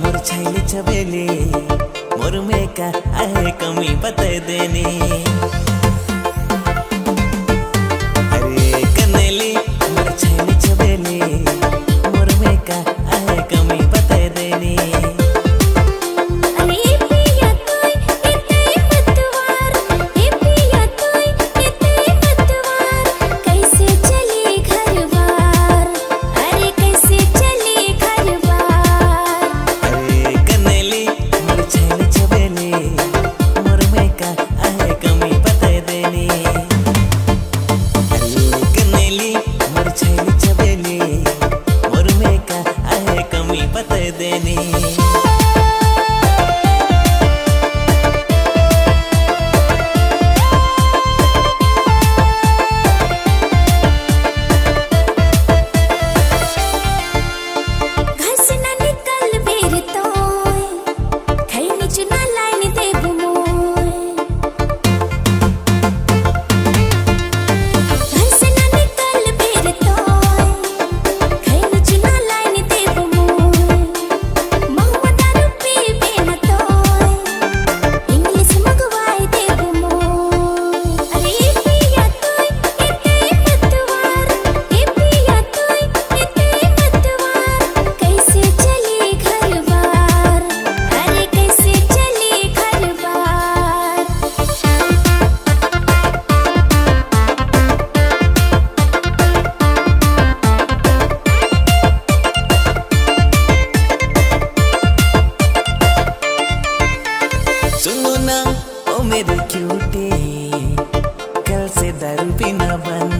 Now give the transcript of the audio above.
मोर छैली छबेली मोर में आहे कमी बता देनी। अरे कनेली, मोर छैली छबेली मोर में का आहे take ஒப்பினவன்